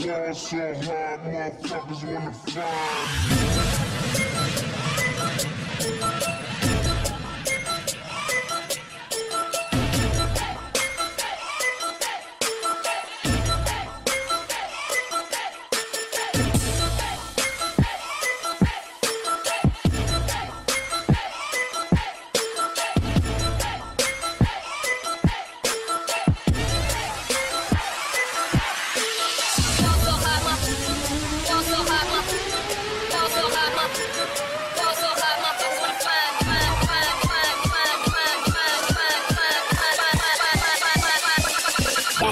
Fall so hard, motherfuckers wanna find me.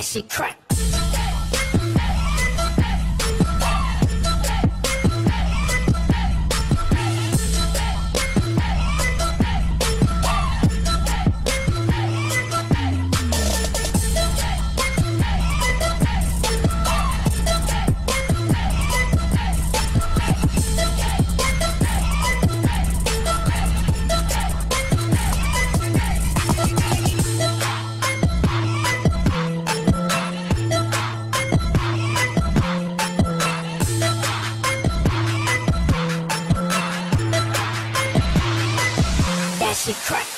G. Dog by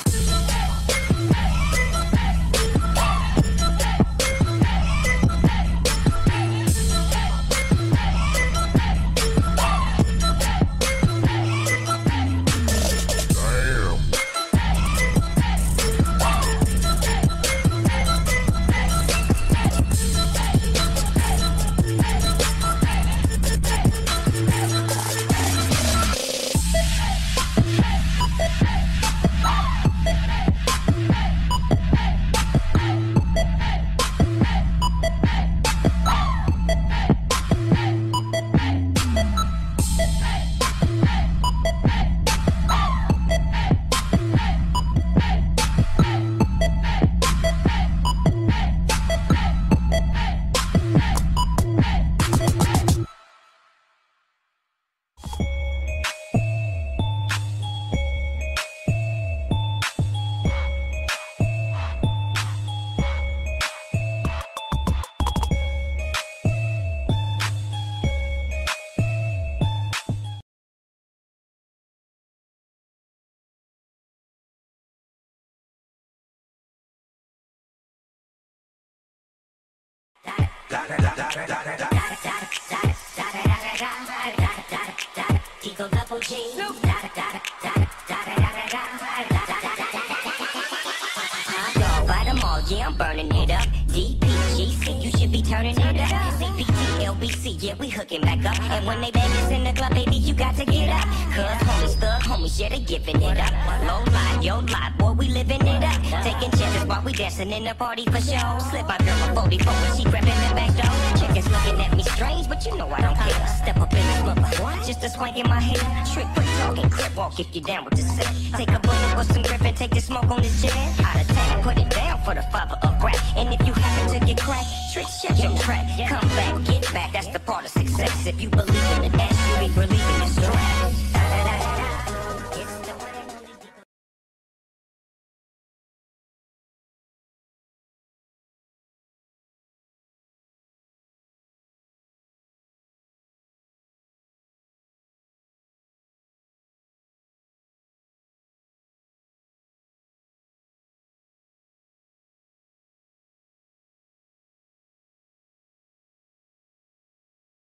yeah, I'm burning it up. DPGC, you should be turning it up. CPT, LBC, yeah, we hooking back up. And when they bang us in the club, baby, you got to get up. Cause homies, thug homies, yeah, they giving it up. Yo lie, boy, we living it up. Taking chances while we dancing in the party for show. Slip my girl a 44 when she grabbing the back door. Chickens looking at me strange, but you know I don't care. Step up in this mother, just a swank in my hair. Trick, quick talking, crip walk if you down with the set. Take a bullet with some grip and take the smoke on this jet. Out of town, put it down for the father of rap. And if you happen to get cracked, trick, shut your track. Come back, get back, that's the part of success. If you believe